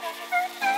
ਸਤਿ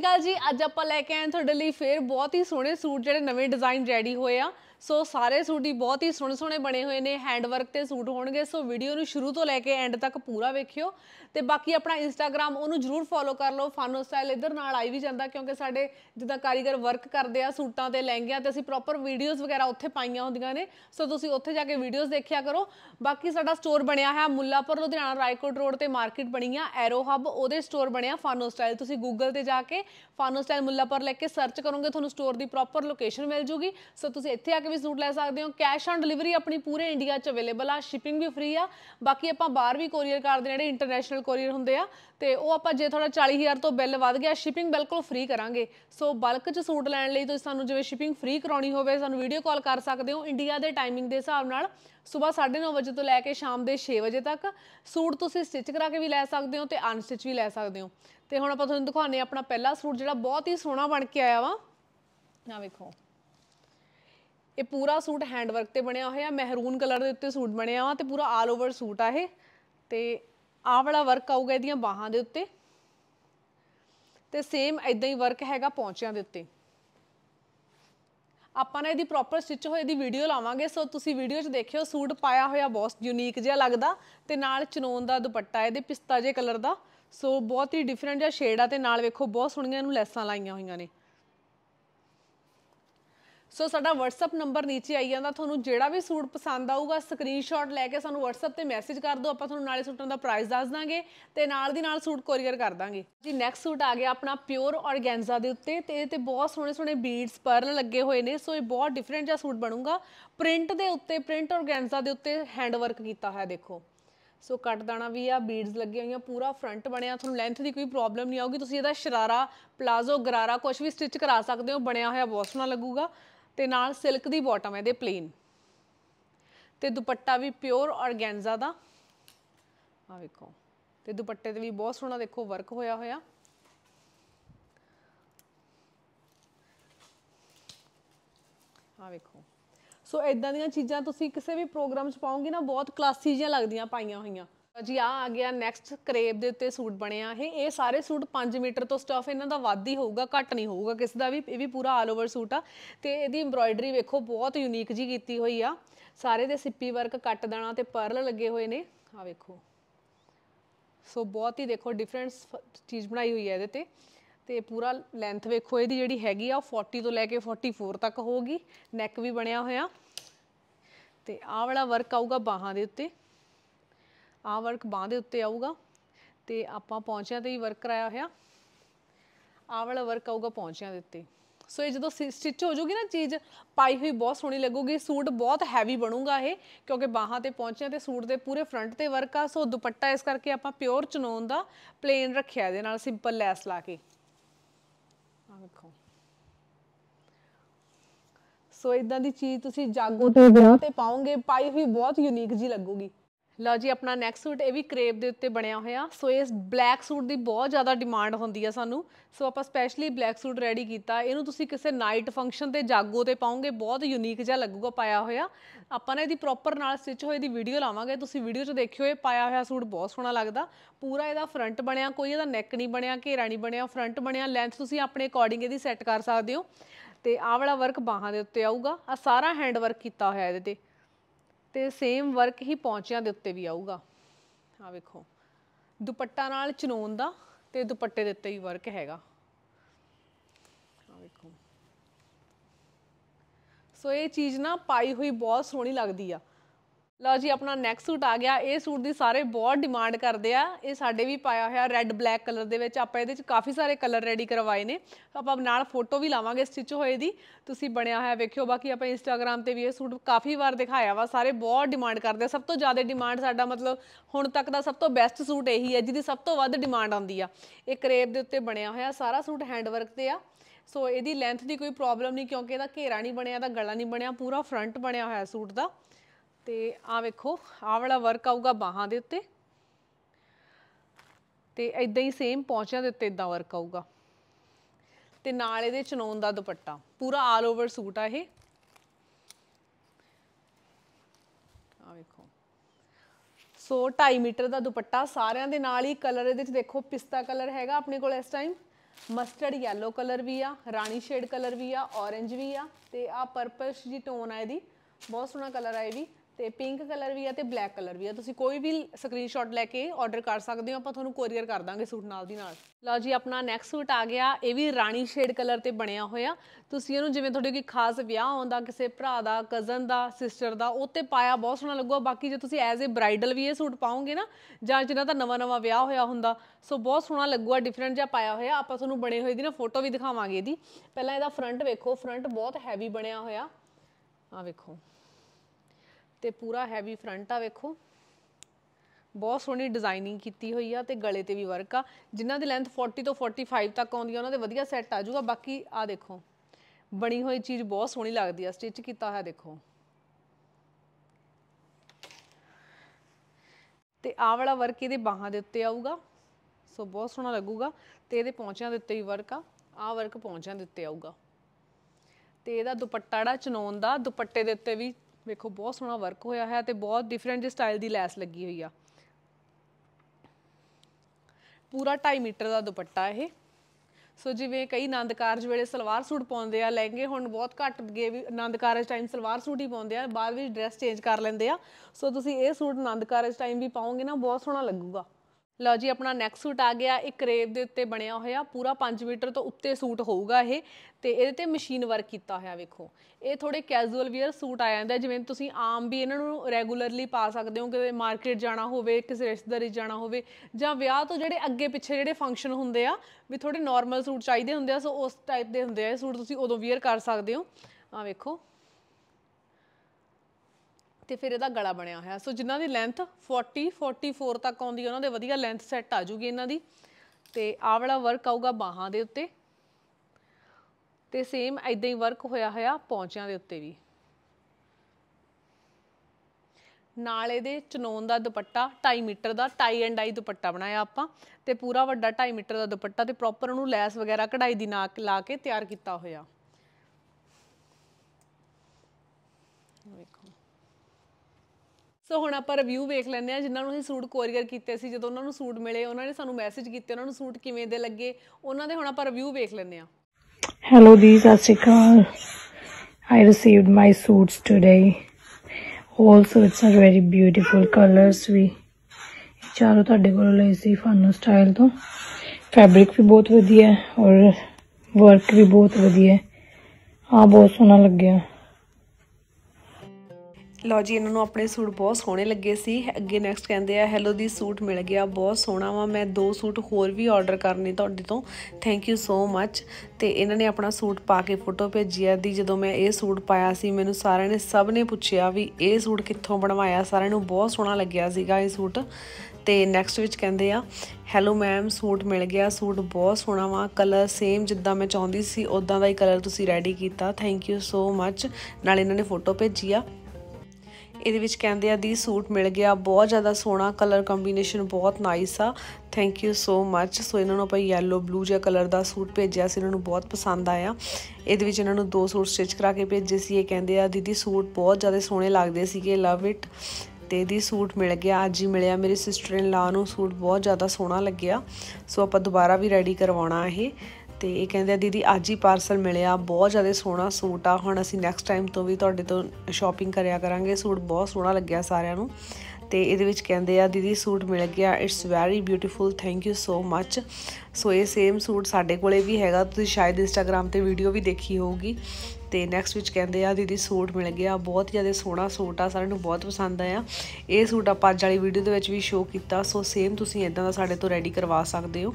ਸ਼੍ਰੀ ਅਕਾਲ ਜੀ, ਅੱਜ ਆਪਾਂ ਲੈ ਕੇ ਆਏ ਤੁਹਾਡੇ ਲਈ ਫੇਰ ਬਹੁਤ ਹੀ ਸੋਹਣੇ ਸੂਟ ਜਿਹੜੇ ਨਵੇਂ ਡਿਜ਼ਾਈਨ ਰੈਡੀ ਹੋਏ ਆ। ਸੋ ਸਾਰੇ ਸੂਟ ਹੀ ਬਹੁਤ ਹੀ ਸੋਹਣੇ ਸੋਹਣੇ ਬਣੇ ਹੋਏ ਨੇ ਹੈਂਡ ਵਰਕ ਤੇ ਸੂਟ ਹੋਣਗੇ। ਸੋ ਵੀਡੀਓ ਨੂੰ ਸ਼ੁਰੂ ਤੋਂ ਲੈ ਕੇ ਐਂਡ ਤੱਕ ਪੂਰਾ ਵੇਖਿਓ। ਤੇ ਬਾਕੀ ਆਪਣਾ ਇੰਸਟਾਗ੍ਰam ਉਹਨੂੰ ਜਰੂਰ ਫੋਲੋ ਕਰ ਲਓ। ਫਾਨੋ ਸਟਾਈਲ ਇਧਰ ਨਾਲ ਆਈ ਵੀ ਜਾਂਦਾ ਕਿਉਂਕਿ ਸਾਡੇ ਜਿੱਦਾਂ ਕਾਰੀਗਰ ਵਰਕ ਕਰਦੇ ਆ, ਸੂਟਾਂ ਤੇ ਲਹਿੰਗਿਆਂ ਤੇ ਅਸੀਂ ਪ੍ਰੋਪਰ ਵੀਡੀਓਜ਼ ਵਗੈਰਾ ਉੱਥੇ ਪਾਈਆਂ ਹੁੰਦੀਆਂ ਨੇ। ਸੋ ਤੁਸੀਂ ਉੱਥੇ ਜਾ ਕੇ ਵੀਡੀਓਜ਼ ਦੇਖਿਆ ਕਰੋ। ਬਾਕੀ ਸਾਡਾ ਸਟੋਰ ਬਣਿਆ ਹੈ ਮੁੱਲਾਪੁਰ, ਲੁਧਿਆਣਾ, ਰਾਏਕੋਟ ਰੋਡ ਤੇ ਮਾਰਕੀਟ ਬਣੀ ਆ ਐਰੋ ਹੱਬ ਉਹਦੇ ਸਟੋਰ ਬਣਿਆ ਫਾਨੋ ਸਟਾਈਲ ਤੁਸੀਂ ਗੂਗਲ ਤੇ ਜਾ ਕੇ ਫਾਨੋ ਸਟਾਈਲ ਮੁੱਲਾਪੁਰ ਲਿਖ ਕੇ ਸਰਚ ਕਰੋਗੇ, ਤੁਹਾਨੂੰ ਸਟੋਰ ਦੀ ਪ੍ਰੋਪਰ ਲੋਕੇਸ਼ਨ ਮਿਲ ਜੂਗੀ। ਸੋ ਤੁਸੀਂ ਇੱਥੇ ਆ ਕੇ ਵੀ ਸੂਟ ਲੈ ਸਕਦੇ ਹੋ। ਕੈਸ਼ ਔਨ ਡਿਲੀਵਰੀ ਆਪਣੀ ਪੂਰੇ ਇੰਡੀਆ 'ਚ ਅਵੇਲੇਬਲ ਆ ਸ਼ਿਪਿੰਗ ਵੀ ਫ੍ਰੀ ਆ। ਬਾਕੀ ਆਪਾਂ ਬਾਹਰ ਵੀ ਕੋਰੀਅਰ ਕਰਦੇ ਜਿਹੜੇ ਇੰਟਰਨੈਸ਼ਨਲ ਕੋਰੀਅਰ ਹੁੰਦੇ ਆ, ਤੇ ਉਹ ਆਪਾਂ ਜੇ ਤੁਹਾਡਾ 40000 ਤੋਂ ਬਿੱਲ ਵੱਧ ਗਿਆ ਸ਼ਿਪਿੰਗ ਬਿਲਕੁਲ ਫ੍ਰੀ ਕਰਾਂਗੇ। ਸੋ ਬਲਕ 'ਚ ਸੂਟ ਲੈਣ ਲਈ ਤੁਸੀਂ ਸਾਨੂੰ ਜਿਵੇਂ ਸ਼ਿਪਿੰਗ ਫ੍ਰੀ ਕਰਾਉਣੀ ਹੋਵੇ, ਸਾਨੂੰ ਵੀਡੀਓ ਕਾਲ ਕਰ ਸਕਦੇ ਹੋ ਇੰਡੀਆ ਦੇ ਟਾਈਮਿੰਗ ਦੇ ਹਿਸਾਬ ਨਾਲ, ਸਵੇਰ 9:30 ਵਜੇ ਤੋਂ ਲੈ ਕੇ ਸ਼ਾਮ ਦੇ 6 ਵਜੇ ਤੱਕ। ਸੂਟ ਤੁਸੀਂ ਸਟਿਚ ਕਰਾ ਕੇ ਵੀ ਲੈ ਸਕਦੇ ਹੋ ਤੇ ਅਨਸਟਿਚ ਵੀ ਲੈ ਸਕਦੇ ਹੋ। ਤੇ ਹੁਣ ਆਪਾਂ ਤੁਹਾਨੂੰ ਦਿਖਾਉਂਦੇ ਆ ਆਪਣਾ ਪਹਿਲਾ ਸੂਟ, ਜਿਹੜਾ ਬਹੁਤ ਹੀ ਸੋਹਣਾ ਬਣ ਕੇ ਆਇਆ ਵਾ। ਆ ਵੇਖੋ। ਇਹ ਪੂਰਾ ਸੂਟ ਹੈਂਡ ਵਰਕ ਤੇ ਬਣਿਆ ਹੋਇਆ, ਮਹਿਰੂਨ ਕਲਰ ਦੇ ਉੱਤੇ ਸੂਟ ਬਣਿਆ ਵਾ ਤੇ ਪੂਰਾ ਆਲ ਓਵਰ ਸੂਟ ਆ ਇਹ। ਤੇ ਆਹ ਵਾਲਾ ਵਰਕ ਆਊਗਾ ਇਹਦੀਆਂ ਬਾਹਾਂ ਦੇ ਉੱਤੇ। ਤੇ ਸੇਮ ਇਦਾਂ ਹੀ ਵਰਕ ਹੈਗਾ ਪੌਂਚਿਆਂ ਦੇ ਉੱਤੇ। ਆਪਾਂ ਨੇ ਇਹਦੀ ਪ੍ਰੋਪਰ ਸਟਿਚ ਹੋਏ ਦੀ ਵੀਡੀਓ ਲਾਵਾਂਗੇ। ਸੋ ਤੁਸੀਂ ਵੀਡੀਓ 'ਚ ਦੇਖਿਓ, ਸੂਟ ਪਾਇਆ ਹੋਇਆ ਬਹੁਤ ਯੂਨੀਕ ਜਿਹਾ ਲੱਗਦਾ। ਤੇ ਨਾਲ ਚਨੋਨ ਦਾ ਦੁਪੱਟਾ, ਇਹਦੇ ਪਿਸਤਾ ਜੇ ਕਲਰ ਦਾ। ਸੋ ਬਹੁਤ ਹੀ ਡਿਫਰੈਂਟ ਜਿਹਾ ਸ਼ੇਡ ਆ ਤੇ ਨਾਲ ਵੇਖੋ, ਬਹੁਤ ਸੋਹਣੀਆਂ ਇਹਨੂੰ ਲੈਸਾਂ ਲਾਈਆਂ ਹੋਈਆਂ ਨੇ। ਸੋ ਸਾਡਾ WhatsApp ਨੰਬਰ ਨੀਚੇ ਆਈ ਜਾਂਦਾ। ਤੁਹਾਨੂੰ ਜਿਹੜਾ ਵੀ ਸੂਟ ਪਸੰਦ ਆਊਗਾ ਸਕਰੀਨਸ਼ਾਟ ਲੈ ਕੇ ਸਾਨੂੰ WhatsApp ਤੇ ਮੈਸੇਜ ਕਰ ਦਿਓ। ਆਪਾਂ ਤੁਹਾਨੂੰ ਨਾਲੇ ਸੂਟਾਂ ਦਾ ਪ੍ਰਾਈਸ ਦੱਸ ਦਾਂਗੇ ਤੇ ਨਾਲ ਦੀ ਨਾਲ ਸੂਟ ਕੋਰੀਅਰ ਕਰ ਦਾਂਗੇ। ਜੀ ਨੈਕਸਟ ਸੂਟ ਆ ਗਿਆ ਆਪਣਾ ਪਿਓਰ ਆਰਗੈਂਜ਼ਾ ਦੇ ਉੱਤੇ ਤੇ ਇਹ ਤੇ ਬਹੁਤ ਸੋਹਣੇ ਸੋਹਣੇ ਬੀਡਸ ਪਰਲ ਲੱਗੇ ਹੋਏ ਨੇ। ਸੋ ਇਹ ਬਹੁਤ ਡਿਫਰੈਂਟ ਜਿਹਾ ਸੂਟ ਬਣੂਗਾ। ਪ੍ਰਿੰਟ ਦੇ ਉੱਤੇ ਪ੍ਰਿੰਟ ਆਰਗੈਂਜ਼ਾ ਦੇ ਉੱਤੇ ਹੈਂਡ ਵਰਕ ਕੀਤਾ ਹੋਇਆ, ਦੇਖੋ। ਸੋ ਕੱਟ ਦਾਣਾ ਵੀ ਆ ਬੀਡਸ ਲੱਗੀਆਂ ਹੋਈਆਂ, ਪੂਰਾ ਫਰੰਟ ਬਣਿਆ। ਤੁਹਾਨੂੰ ਲੈਂਥ ਦੀ ਕੋਈ ਪ੍ਰੋਬਲਮ ਨਹੀਂ ਆਊਗੀ। ਤੁਸੀਂ ਇਹਦਾ ਸ਼ਰਾਰਾ ਪਲਾਜ਼ੋ ਗਰਾਰਾ ਕੁਝ ਵੀ ਸਟਿਚ ਕਰਾ ਸਕਦੇ ਹੋ। ਬਣਿਆ ਹੋਇਆ ਬਹੁਤ ਸੋਹਣਾ ਲੱਗੂਗਾ। ਤੇ ਨਾਲ ਸਿਲਕ ਦੀ ਬਾਟਮ ਇਹਦੇ ਪਲੇਨ ਤੇ ਦੁਪੱਟਾ ਵੀ ਪਿਓਰ ਆਰਗੈਂਜ਼ਾ ਦਾ। ਆ ਵੇਖੋ। ਤੇ ਦੁਪੱਟੇ ਤੇ ਵੀ ਬਹੁਤ ਸੋਹਣਾ ਦੇਖੋ ਵਰਕ ਹੋਇਆ ਹੋਇਆ। ਆ ਵੇਖੋ। ਸੋ ਇਦਾਂ ਦੀਆਂ ਚੀਜ਼ਾਂ ਤੁਸੀਂ ਕਿਸੇ ਵੀ ਪ੍ਰੋਗਰਾਮ 'ਚ ਪਾਉਂਗੇ ਨਾ, ਬਹੁਤ ਕਲਾਸੀ ਜਿਹੀਆਂ ਲੱਗਦੀਆਂ ਪਾਈਆਂ ਹੋਈਆਂ। ਜੀ ਆ ਆ ਗਿਆ ਨੈਕਸਟ ਕਰੇਬ ਦੇ ਉੱਤੇ ਸੂਟ ਬਣਿਆ ਇਹ। ਇਹ ਸਾਰੇ ਸੂਟ 5 ਮੀਟਰ ਤੋਂ ਸਟਫ ਇਹਨਾਂ ਦਾ ਵੱਧ ਹੀ ਹੋਊਗਾ, ਘੱਟ ਨਹੀਂ ਹੋਊਗਾ, ਕਿਸ ਦਾ ਵੀ, ਇਹ ਵੀ ਪੂਰਾ ਆਲ ਓਵਰ ਸੂਟ ਆ। ਤੇ ਇਹਦੀ ਐਮਬ੍ਰੋਇਡਰੀ ਵੇਖੋ, ਬਹੁਤ ਯੂਨੀਕ ਜੀ ਕੀਤੀ ਹੋਈ ਆ। ਸਾਰੇ ਦੇ ਸਿੱਪੀ ਵਰਕ ਕੱਟ ਦਾਣਾ ਤੇ ਪਰਲ ਲੱਗੇ ਹੋਏ ਨੇ। ਆ ਵੇਖੋ। ਸੋ ਬਹੁਤ ਹੀ ਦੇਖੋ ਡਿਫਰੈਂਟ ਚੀਜ਼ ਬਣਾਈ ਹੋਈ ਹੈ ਇਹਦੇ ਤੇ। ਤੇ ਪੂਰਾ ਲੈਂਥ ਵੇਖੋ, ਇਹਦੀ ਜਿਹੜੀ ਹੈਗੀ ਆ 40 ਤੋਂ ਲੈ ਕੇ 44 ਤੱਕ ਹੋਊਗੀ। ਨੈਕ ਵੀ ਬਣਿਆ ਹੋਇਆ। ਤੇ ਆਹ ਵਾਲਾ ਵਰਕ ਆਊਗਾ ਬਾਹਾਂ ਦੇ ਉੱਤੇ। ਆਹ ਵਰਕ ਬਾਹ ਦੇ ਉੱਤੇ ਆਊਗਾ ਤੇ ਆਪਾਂ ਪੌਂਚਿਆਂ ਤੇ ਹੀ ਵਰਕ ਕਰਾਇਆ ਹੋਇਆ। ਆਹ ਵਾਲਾ ਵਰਕ ਆਊਗਾ ਪੌਂਚਿਆਂ ਦੇ ਉੱਤੇ। ਸੋ ਇਹ ਜਦੋਂ ਸਟਿਚ ਹੋ ਜੂਗੀ ਨਾ ਚੀਜ਼ ਪਾਈ ਹੋਈ ਬਹੁਤ ਸੋਹਣੀ ਲੱਗੂਗੀ ਸੂਟ ਬਹੁਤ ਹੈਵੀ ਬਣੂਗਾ ਇਹ ਕਿਉਂਕਿ ਬਾਹਾਂ ਤੇ ਪੌਂਚਿਆਂ ਤੇ ਸੂਟ ਦੇ ਪੂਰੇ ਫਰੰਟ ਤੇ ਵਰਕ ਆ। ਸੋ ਦੁਪੱਟਾ ਇਸ ਕਰਕੇ ਆਪਾਂ ਪਿਓਰ ਚਨੋਨ ਦਾ ਪਲੇਨ ਰੱਖਿਆ ਇਹਦੇ ਨਾਲ ਸਿੰਪਲ ਲੈਸ ਲਾ ਕੇ। ਆ ਵੇਖੋ। ਸੋ ਇਦਾਂ ਦੀ ਚੀਜ਼ ਤੁਸੀਂ ਜਾਗੋ ਤੇ ਵਿਆਹ ਤੇ ਪਾਓਗੇ ਪਾਈ ਹੋਈ ਬਹੁਤ ਯੂਨੀਕ ਜੀ ਲੱਗੂਗੀ। ਲਓ ਜੀ, ਆਪਣਾ ਨੈਕਸਟ ਸੂਟ, ਇਹ ਵੀ ਕਰੇਪ ਦੇ ਉੱਤੇ ਬਣਿਆ ਹੋਇਆ। ਸੋ ਇਸ ਬਲੈਕ ਸੂਟ ਦੀ ਬਹੁਤ ਜ਼ਿਆਦਾ ਡਿਮਾਂਡ ਹੁੰਦੀ ਆ ਸਾਨੂੰ। ਸੋ ਆਪਾਂ ਸਪੈਸ਼ਲੀ ਬਲੈਕ ਸੂਟ ਰੈਡੀ ਕੀਤਾ। ਇਹਨੂੰ ਤੁਸੀਂ ਕਿਸੇ ਨਾਈਟ ਫੰਕਸ਼ਨ ਤੇ, ਜਾਗੋ ਤੇ ਪਾਉਂਗੇ ਬਹੁਤ ਯੂਨੀਕ ਜਿਹਾ ਲੱਗੂਗਾ ਪਾਇਆ ਹੋਇਆ। ਆਪਾਂ ਨੇ ਇਹਦੀ ਪ੍ਰੋਪਰ ਨਾਲ ਸਟਿਚ ਹੋਈ ਦੀ ਵੀਡੀਓ ਲਾਵਾਂਗੇ। ਤੁਸੀਂ ਵੀਡੀਓ 'ਚ ਦੇਖਿਓ, ਇਹ ਪਾਇਆ ਹੋਇਆ ਸੂਟ ਬਹੁਤ ਸੋਹਣਾ ਲੱਗਦਾ। ਪੂਰਾ ਇਹਦਾ ਫਰੰਟ ਬਣਿਆ, ਕੋਈ ਇਹਦਾ ਨੈਕ ਨਹੀਂ ਬਣਿਆ, ਘੇਰਾ ਨਹੀਂ ਬਣਿਆ ਫਰੰਟ ਬਣਿਆ। ਲੈਂਥ ਤੁਸੀਂ ਆਪਣੇ ਅਕੋਰਡਿੰਗ ਇਹਦੀ ਸੈੱਟ ਕਰ ਸਕਦੇ ਹੋ। ਤੇ ਆਹ ਵਾਲਾ ਵਰਕ ਬਾਹਾਂ ਦੇ ਉੱਤੇ ਆਊਗਾ। ਆ ਸਾਰਾ ਹੈਂਡ ਵਰਕ ਕੀਤਾ ਹੋਇਆ ਇਹਦੇ ਤੇ। ਤੇ ਸੇਮ ਵਰਕ ਹੀ ਪੌਂਚਿਆਂ ਦੇ ਉੱਤੇ ਵੀ ਆਊਗਾ। ਆ ਵੇਖੋ। ਦੁਪੱਟਾ ਨਾਲ ਚਨੋਨ ਦਾ ਤੇ ਦੁਪੱਟੇ ਦੇ ਉੱਤੇ ਹੀ ਵਰਕ ਹੈਗਾ। ਆ ਵੇਖੋ। ਸੋ ਇਹ ਚੀਜ਼ ਨਾ ਪਾਈ ਹੋਈ ਬਹੁਤ ਸੋਹਣੀ ਲੱਗਦੀ ਆ। ਲਓ ਜੀ, ਆਪਣਾ ਨੈਕਸਟ ਸੂਟ ਆ ਗਿਆ। ਇਹ ਸੂਟ ਦੀ ਸਾਰੇ ਬਹੁਤ ਡਿਮਾਂਡ ਕਰਦੇ ਆ। ਇਹ ਸਾਡੇ ਵੀ ਪਾਇਆ ਹੋਇਆ ਰੈੱਡ ਬਲੈਕ ਕਲਰ ਦੇ ਵਿੱਚ। ਆਪਾਂ ਇਹਦੇ ਵਿੱਚ ਕਾਫੀ ਸਾਰੇ ਕਲਰ ਰੈਡੀ ਕਰਵਾਏ ਨੇ। ਆਪਾਂ ਨਾਲ ਫੋਟੋ ਵੀ ਲਾਵਾਂਗੇ ਸਟਿਚ ਹੋਏ ਦੀ। ਤੁਸੀਂ ਬਣਿਆ ਹੋਇਆ ਵੇਖਿਓ। ਬਾਕੀ ਆਪਾਂ ਇੰਸਟਾਗ੍ਰam ਤੇ ਵੀ ਇਹ ਸੂਟ ਕਾਫੀ ਵਾਰ ਦਿਖਾਇਆ ਵਾ। ਸਾਰੇ ਬਹੁਤ ਡਿਮਾਂਡ ਕਰਦੇ ਆ। ਸਭ ਤੋਂ ਜ਼ਿਆਦਾ ਡਿਮਾਂਡ ਸਾਡਾ ਮਤਲਬ ਹੁਣ ਤੱਕ ਦਾ ਸਭ ਤੋਂ ਬੈਸਟ ਸੂਟ ਇਹੀ ਹੈ, ਜਿਹਦੀ ਸਭ ਤੋਂ ਵੱਧ ਡਿਮਾਂਡ ਆਉਂਦੀ ਆ। ਇਹ ਕਰੇਪ ਦੇ ਉੱਤੇ ਬਣਿਆ ਹੋਇਆ। ਸਾਰਾ ਸੂਟ ਹੈਂਡ ਵਰਕ ਤੇ ਆ। ਸੋ ਇਹਦੀ ਲੈਂਥ ਦੀ ਕੋਈ ਪ੍ਰੋਬਲਮ ਨਹੀਂ, ਕਿਉਂਕਿ ਇਹਦਾ ਘੇਰਾ ਨਹੀਂ ਬਣਿਆ, ਇਹਦਾ ਗਲਾ ਨਹੀਂ ਬਣਿਆ। ਪੂਰਾ ਫਰੰਟ ਬਣਿਆ ਹੋਇਆ ਸੂਟ ਦਾ। ਤੇ ਆ ਵੇਖੋ ਆ ਵਾਲਾ ਵਰਕ ਆਊਗਾ ਬਾਹਾਂ ਦੇ ਉੱਤੇ। ਤੇ ਇਦਾਂ ਹੀ ਸੇਮ ਪੌਂਚਿਆਂ ਦੇ ਉੱਤੇ ਇਦਾਂ ਵਰਕ ਆਊਗਾ। ਤੇ ਨਾਲ ਇਹਦੇ ਚਨੋਨ ਦਾ ਦੁਪੱਟਾ, ਪੂਰਾ ਆਲ ਓਵਰ ਸੂਟ ਆ ਇਹ। ਆ ਵੇਖੋ। ਸੋ 2.5 ਮੀਟਰ ਦਾ ਦੁਪੱਟਾ, ਸਾਰਿਆਂ ਦੇ ਨਾਲ ਹੀ ਕਲਰ ਇਹਦੇ ਵਿੱਚ ਦੇਖੋ, ਪਿਸਤਾ ਕਲਰ ਹੈਗਾ ਆਪਣੇ ਕੋਲ ਇਸ ਟਾਈਮ ਮਸਟਰਡ ਯੈਲੋ ਕਲਰ ਵੀ ਆ, ਰਾਣੀ ਸ਼ੇਡ ਕਲਰ ਵੀ ਆ ਔਰੇਂਜ ਵੀ ਆ, ਤੇ ਆ ਪਰਪਲ ਜੀ ਟੋਨ ਆ ਇਹਦੀ। ਬਹੁਤ ਸੋਹਣਾ ਕਲਰ ਆ ਇਹ ਵੀ। ਤੇ ਪਿੰਕ ਕਲਰ ਵੀ ਆ ਤੇ ਬਲੈਕ ਕਲਰ ਵੀ ਆ। ਤੁਸੀਂ ਕੋਈ ਵੀ ਸਕਰੀਨਸ਼ਾਟ ਲੈ ਕੇ ਆਰਡਰ ਕਰ ਸਕਦੇ ਹੋ, ਆਪਾਂ ਤੁਹਾਨੂੰ ਕੋਰੀਅਰ ਕਰ ਦਾਂਗੇ ਸੂਟ ਨਾਲ ਦੀ ਨਾਲ। ਲਓ ਜੀ, ਆਪਣਾ ਨੈਕਸਟ ਸੂਟ ਆ ਗਿਆ। ਇਹ ਵੀ ਰਾਣੀ ਸ਼ੇਡ ਕਲਰ ਤੇ ਬਣਿਆ ਹੋਇਆ। ਤੁਸੀਂ ਇਹਨੂੰ ਜਿਵੇਂ ਤੁਹਾਡੇ ਕੋਈ ਖਾਸ ਵਿਆਹ ਆਉਂਦਾ, ਕਿਸੇ ਭਰਾ ਦਾ ਕਜ਼ਨ ਦਾ ਸਿਸਟਰ ਦਾ, ਉਹ ਤੇ ਪਾਇਆ ਬਹੁਤ ਸੋਹਣਾ ਲੱਗੂਗਾ। ਬਾਕੀ ਜੇ ਤੁਸੀਂ ਐਜ਼ ਅ ਬ੍ਰਾਈਡਲ ਵੀ ਇਹ ਸੂਟ ਪਾਓਗੇ ਨਾ, ਜਾਂ ਜਿਹਨਾਂ ਦਾ ਨਵਾਂ ਨਵਾਂ ਵਿਆਹ ਹੋਇਆ ਹੁੰਦਾ, ਸੋ ਬਹੁਤ ਸੋਹਣਾ ਲੱਗੂਗਾ ਡਿਫਰੈਂਟ ਜਿਹਾ ਪਾਇਆ ਹੋਇਆ। ਆਪਾਂ ਤੁਹਾਨੂੰ ਬਣੇ ਹੋਏ ਦੀ ਨਾ ਫੋਟੋ ਵੀ ਦਿਖਾਵਾਂਗੇ ਇਹਦੀ। ਪਹਿਲਾਂ ਇਹਦਾ ਫਰੰਟ ਵੇਖੋ। ਫਰੰਟ ਬਹੁਤ ਹੈਵੀ ਬਣਿਆ ਹੋਇਆ। ਆ ਵੇਖੋ। ਤੇ ਪੂਰਾ ਹੈਵੀ ਫਰੰਟ ਆ ਵੇਖੋ। ਬਹੁਤ ਸੋਹਣੀ ਡਿਜ਼ਾਈਨਿੰਗ ਕੀਤੀ ਹੋਈ ਆ ਤੇ ਗਲੇ ਤੇ ਵੀ ਵਰਕ ਆ। ਜਿਨ੍ਹਾਂ ਦੀ ਲੈਂਥ 40 ਤੋਂ 45 ਤੱਕ ਆਉਂਦੀ ਆ, ਉਹਨਾਂ ਦੇ ਵਧੀਆ ਸੈੱਟ ਆ ਜਾਊਗਾ। ਬਾਕੀ ਆ ਦੇਖੋ, ਬਣੀ ਹੋਈ ਚੀਜ਼ ਬਹੁਤ ਸੋਹਣੀ ਲੱਗਦੀ ਆ ਸਟਿਚ ਕੀਤਾ ਹੋਇਆ ਦੇਖੋ। ਤੇ ਆਹ ਵਾਲਾ ਵਰਕ ਇਹਦੇ ਬਾਹਾਂ ਦੇ ਉੱਤੇ ਆਊਗਾ। ਸੋ ਬਹੁਤ ਸੋਹਣਾ ਲੱਗੂਗਾ। ਤੇ ਇਹਦੇ ਪੌਂਚਿਆਂ ਦੇ ਉੱਤੇ ਵੀ ਵਰਕ ਆ। ਆਹ ਵਰਕ ਪੌਂਚਿਆਂ ਦੇ ਉੱਤੇ ਆਊਗਾ। ਤੇ ਇਹਦਾ ਦੁਪੱਟਾ ਜਿਹੜਾ ਚਨੋਨ ਦਾ, ਦੁਪੱਟੇ ਦੇ ਉੱਤੇ ਵੀ ਵੇਖੋ, ਬਹੁਤ ਸੋਹਣਾ ਵਰਕ ਹੋਇਆ ਹੈ ਤੇ ਬਹੁਤ ਡਿਫਰੈਂਟ ਜਿਹੇ ਸਟਾਈਲ ਦੀ ਲੈਸ ਲੱਗੀ ਹੋਈ ਆ। ਪੂਰਾ 2.5 ਮੀਟਰ ਦਾ ਦੁਪੱਟਾ ਇਹ। ਸੋ ਜਿਵੇਂ ਕਈ ਆਨੰਦ ਕਾਰਜ ਵੇਲੇ ਸਲਵਾਰ ਸੂਟ ਪਾਉਂਦੇ ਆ, ਲਹਿੰਗੇ ਹੁਣ ਬਹੁਤ ਘੱਟ ਗਏ ਵੀ ਆਨੰਦ ਕਾਰਜ ਟਾਈਮ ਸਲਵਾਰ ਸੂਟ ਹੀ ਪਾਉਂਦੇ ਆ, ਬਾਅਦ ਵਿੱਚ ਡਰੈਸ ਚੇਂਜ ਕਰ ਲੈਂਦੇ ਆ। ਸੋ ਤੁਸੀਂ ਇਹ ਸੂਟ ਆਨੰਦ ਕਾਰਜ ਟਾਈਮ ਵੀ ਪਾਓਗੇ ਨਾ, ਬਹੁਤ ਸੋਹਣਾ ਲੱਗੂਗਾ। ਲਓ ਜੀ, ਆਪਣਾ ਨੈਕ ਸੂਟ ਆ ਗਿਆ, ਇਹ ਕਰੇਵ ਦੇ ਉੱਤੇ ਬਣਿਆ ਹੋਇਆ, ਪੂਰਾ 5 ਮੀਟਰ ਤੋਂ ਉੱਤੇ ਸੂਟ ਹੋਊਗਾ ਇਹ, ਤੇ ਇਹਦੇ ਤੇ ਮਸ਼ੀਨ ਵਰਕ ਕੀਤਾ ਹੋਇਆ ਵੇਖੋ। ਇਹ ਥੋੜੇ ਕੈਜੂਅਲ ਵੇਅਰ ਸੂਟ ਆ ਜਾਂਦਾ ਜਿਵੇਂ ਤੁਸੀਂ ਆਮ ਵੀ ਇਹਨਾਂ ਨੂੰ ਰੈਗੂਲਰਲੀ ਪਾ ਸਕਦੇ ਹੋ ਕਿ ਮਾਰਕੀਟ ਜਾਣਾ ਹੋਵੇ, ਕਿਸੇ ਰਿਸ਼ਤੇਦਾਰੀ ਜਾਣਾ ਹੋਵੇ, ਜਾਂ ਵਿਆਹ ਤੋਂ ਜਿਹੜੇ ਅੱਗੇ ਪਿੱਛੇ ਜਿਹੜੇ ਫੰਕਸ਼ਨ ਹੁੰਦੇ ਆ, ਵੀ ਥੋੜੇ ਨਾਰਮਲ ਸੂਟ ਚਾਹੀਦੇ ਹੁੰਦੇ ਆ, ਸੋ ਉਸ ਟਾਈਪ ਦੇ ਹੁੰਦੇ ਆ ਇਹ ਸੂਟ ਤੁਸੀਂ ਉਦੋਂ ਵੇਅਰ ਕਰ ਸਕਦੇ ਹੋ। ਆ ਵੇਖੋ ਤੇ ਫਿਰ ਇਹਦਾ ਗਲਾ ਬਣਿਆ ਹੋਇਆ। ਸੋ ਜਿਨ੍ਹਾਂ ਦੀ ਲੈਂਥ 40 44 ਤੱਕ ਆਉਂਦੀ ਉਹਨਾਂ ਦੇ ਵਧੀਆ ਲੈਂਥ ਸੈੱਟ ਆ ਜੂਗੀ ਇਹਨਾਂ ਦੀ। ਤੇ ਆਹ ਵਾਲਾ ਵਰਕ ਆਊਗਾ ਬਾਹਾਂ ਦੇ ਉੱਤੇ। ਤੇ ਸੇਮ ਐਦਾਂ ਹੀ ਵਰਕ ਹੋਇਆ ਹੋਇਆ ਪੌਂਚਿਆਂ ਦੇ ਉੱਤੇ ਵੀ। ਨਾਲ ਇਹਦੇ ਚਨੋਨ ਦਾ ਦੁਪੱਟਾ 2.5 metre the tie and I ਦੁਪੱਟਾ ਬਣਾਇਆ ਆਪਾਂ। ਤੇ ਪੂਰਾ ਵੱਡਾ 2.5 ਮੀਟਰ ਦਾ ਦੁਪੱਟਾ ਤੇ ਪ੍ਰੋਪਰ ਉਹਨੂੰ ਲੈਸ ਵਗੈਰਾ ਕਢਾਈ ਦੀ ਨਾਕ ਲਾ ਕੇ ਤਿਆਰ ਕੀਤਾ ਹੋਇਆ ਵੇਖੋ ਸੋ ਹੁਣ ਆਪਾਂ ਰਿਵਿਊ ਵੇਖ ਲੈਂਦੇ ਆ ਜਿਨ੍ਹਾਂ ਨੂੰ ਅਸੀਂ ਸੂਟ ਕੋਰੀਅਰ ਕੀਤੇ ਸੀ ਜਦੋਂ ਉਹਨਾਂ ਨੂੰ ਸੂਟ ਮਿਲੇ ਉਹਨਾਂ ਨੇ ਸਾਨੂੰ ਮੈਸੇਜ ਕੀਤੇ ਉਹਨਾਂ ਨੂੰ ਸੂਟ ਕਿਵੇਂ ਦੇ ਲੱਗੇ ਉਹਨਾਂ ਦੇ ਹੁਣ ਆਪਾਂ ਰਿਵਿਊ ਵੇਖ ਲੈਂਦੇ ਆ Hello, ਸਤਿ ਸ਼੍ਰੀ ਅਕਾਲ। I received my suits today. All its are very beautiful colours ਵੀ। ਚਾਰੋਂ ਤੁਹਾਡੇ ਕੋਲੋਂ ਲਈ ਸੀ ਫਨ ਸਟਾਈਲ ਤੋਂ। ਫੈਬਰਿਕ ਵੀ ਬਹੁਤ ਵਧੀਆ ਹੈ ਔਰ ਵਰਕ ਵੀ ਬਹੁਤ ਵਧੀਆ ਹੈ। ਆ ਬਹੁਤ ਸੋਹਣਾ ਲੱਗਿਆ। ਲਓ ਜੀ, ਇਹਨਾਂ ਨੂੰ ਆਪਣੇ ਸੂਟ ਬਹੁਤ ਸੋਹਣੇ ਲੱਗੇ ਸੀ। ਅੱਗੇ ਨੈਕਸਟ ਕਹਿੰਦੇ ਆ ਹੈਲੋ ਦੀ ਸੂਟ ਮਿਲ ਗਿਆ, ਬਹੁਤ ਸੋਹਣਾ ਵਾ। ਮੈਂ ਦੋ ਸੂਟ ਹੋਰ ਵੀ ਆਰਡਰ ਕਰਨੇ ਤੁਹਾਡੇ ਤੋਂ। ਥੈਂਕ ਯੂ ਸੋ ਮੱਚ ਤੇ ਇਹਨਾਂ ਨੇ ਆਪਣਾ ਸੂਟ ਪਾ ਕੇ ਫੋਟੋ ਭੇਜੀ ਆ ਦੀ। ਜਦੋਂ ਮੈਂ ਇਹ ਸੂਟ ਪਾਇਆ ਸੀ, ਮੈਨੂੰ ਸਾਰਿਆਂ ਨੇ, ਸਭ ਨੇ ਪੁੱਛਿਆ ਵੀ ਇਹ ਸੂਟ ਕਿੱਥੋਂ ਬਣਵਾਇਆ। ਸਾਰਿਆਂ ਨੂੰ ਬਹੁਤ ਸੋਹਣਾ ਲੱਗਿਆ ਸੀਗਾ ਇਹ ਸੂਟ। ਤੇ ਨੈਕਸਟ ਵਿੱਚ ਕਹਿੰਦੇ ਆ ਹੈਲੋ ਮੈਮ ਸੂਟ ਮਿਲ ਗਿਆ। ਸੂਟ ਬਹੁਤ ਸੋਹਣਾ ਵਾ। ਕਲਰ ਸੇਮ ਜਿੱਦਾਂ ਮੈਂ ਚਾਹੁੰਦੀ ਸੀ ਉਦਾਂ ਦਾ ਹੀ ਕਲਰ ਤੁਸੀਂ ਰੈਡੀ ਕੀਤਾ। ਥੈਂਕ ਯੂ ਸੋ ਮੱਚ ਨਾਲ ਇਹਨਾਂ ਨੇ ਫੋਟੋ ਭੇਜੀ ਆ ਇਹਦੇ ਵਿੱਚ ਕਹਿੰਦੇ ਆ, ਦੀ ਸੂਟ ਮਿਲ ਗਿਆ, ਬਹੁਤ ਜ਼ਿਆਦਾ ਸੋਹਣਾ ਕਲਰ ਕੰਬੀਨੇਸ਼ਨ ਬਹੁਤ ਨਾਈਸ ਆ। Thank you so much so ਇਹਨਾਂ ਨੂੰ ਆਪਾਂ ਯੈਲੋ ਬਲੂ ਜਿਹਾ ਕਲਰ ਦਾ ਸੂਟ ਭੇਜਿਆ ਸੀ, ਇਹਨਾਂ ਨੂੰ ਬਹੁਤ ਪਸੰਦ ਆਇਆ। ਇਹਦੇ ਵਿੱਚ ਇਹਨਾਂ ਨੂੰ ਦੋ ਸੂਟ ਸਟਿਚ ਕਰਾ ਕੇ ਭੇਜੇ ਸੀ। ਇਹ ਕਹਿੰਦੇ ਆ, ਦੀਦੀ, ਸੂਟ ਬਹੁਤ ਜ਼ਿਆਦਾ ਸੋਹਣੇ ਲੱਗਦੇ ਸੀਗੇ ਲਵ ਇਟ ਤੇ ਇਹਦੀ ਸੂਟ ਮਿਲ ਗਿਆ, ਅੱਜ ਹੀ ਮਿਲਿਆ। ਮੇਰੀ ਸਿਸਟਰ ਇਨ ਲਾ ਨੂੰ ਸੂਟ ਬਹੁਤ ਜ਼ਿਆਦਾ ਸੋਹਣਾ ਲੱਗਿਆ। ਸੋ ਆਪਾਂ ਦੁਬਾਰਾ ਵੀ ਰੈਡੀ ਕਰਵਾਉਣਾ ਇਹ। ਤੇ ਇਹ ਕਹਿੰਦੇ ਆ, ਦੀਦੀ, ਅੱਜ ਹੀ ਪਾਰਸਲ ਮਿਲਿਆ, ਬਹੁਤ ਜ਼ਿਆਦਾ ਸੋਹਣਾ ਸੂਟ ਆ। ਹੁਣ ਅਸੀਂ ਨੈਕਸਟ ਟਾਈਮ ਤੋਂ ਵੀ ਤੁਹਾਡੇ ਤੋਂ ਸ਼ਾਪਿੰਗ ਕਰਿਆ ਕਰਾਂਗੇ। ਸੂਟ ਬਹੁਤ ਸੋਹਣਾ ਲੱਗਿਆ ਸਾਰਿਆਂ ਨੂੰ। ਤੇ ਇਹਦੇ ਵਿੱਚ ਕਹਿੰਦੇ ਆ, ਦੀਦੀ, ਸੂਟ ਮਿਲ ਗਿਆ। It's very beautiful thank you so much so ਇਹ ਸੇਮ ਸੂਟ ਸਾਡੇ ਕੋਲੇ ਵੀ ਹੈਗਾ। ਤੁਸੀਂ ਸ਼ਾਇਦ ਇੰਸਟਾਗ੍ਰam ਤੇ ਵੀਡੀਓ ਵੀ ਦੇਖੀ ਹੋਊਗੀ। ਤੇ ਨੈਕਸਟ ਵਿੱਚ ਕਹਿੰਦੇ ਆ, ਦੀਦੀ, ਸੂਟ ਮਿਲ ਗਿਆ। ਬਹੁਤ ਜ਼ਿਆਦਾ ਸੋਹਣਾ ਸੂਟ ਆ। ਸਾਰਿਆਂ ਨੂੰ ਬਹੁਤ ਪਸੰਦ ਆਇਆ। ਇਹ ਸੂਟ ਆਪਾਂ ਅੱਜ ਵਾਲੀ ਵੀਡੀਓ ਦੇ ਵਿੱਚ ਵੀ ਸ਼ੋਅ ਕੀਤਾ। ਸੋ ਸੇਮ ਤੁਸੀਂ ਇਦਾਂ ਦਾ ਸਾਡੇ ਤੋਂ ਰੈਡੀ ਕਰਵਾ ਸਕਦੇ ਹੋ।